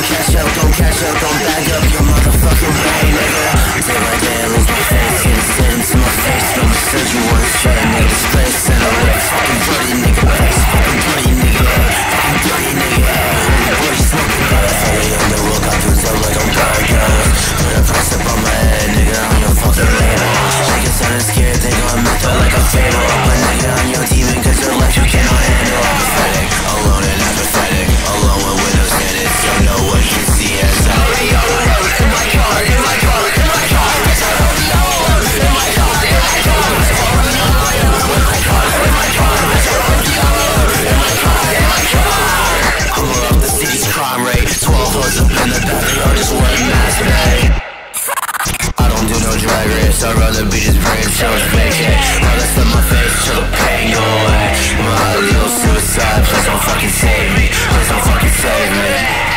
don't catch up, don't catch up. Twelve hoes up in the back. backyard just wet mass bay I don't do no drag race, I'd rather be just brain shows vacant Now that's in my face till the pain go away My little suicide, please don't fucking save me Please don't fucking save me